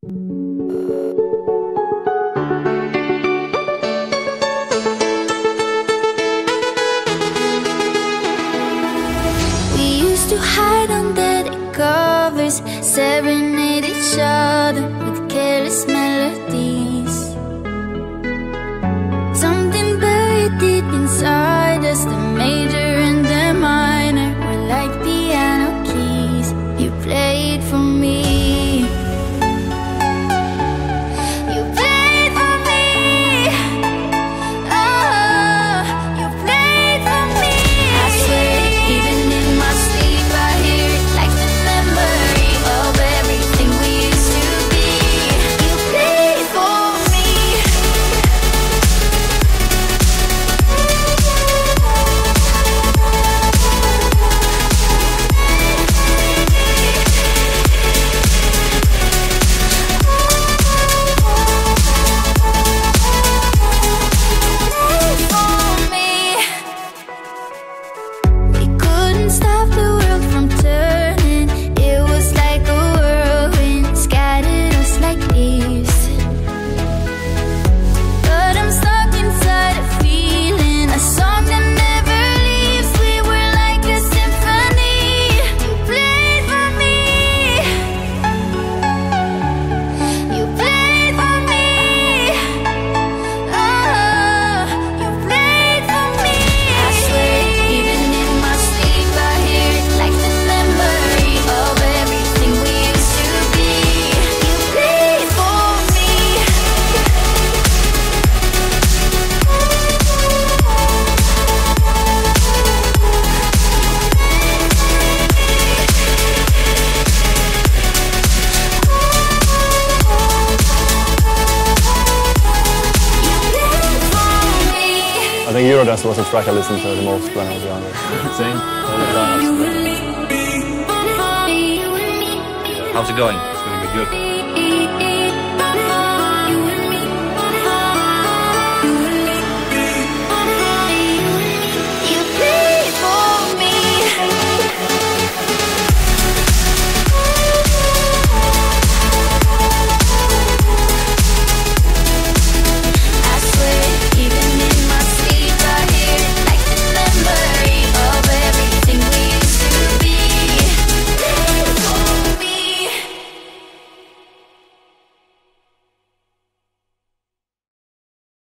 We used to hide under the covers, seven think Eurodance was the track I listened to the most when I was younger. Same. How's it going? It's going to be good.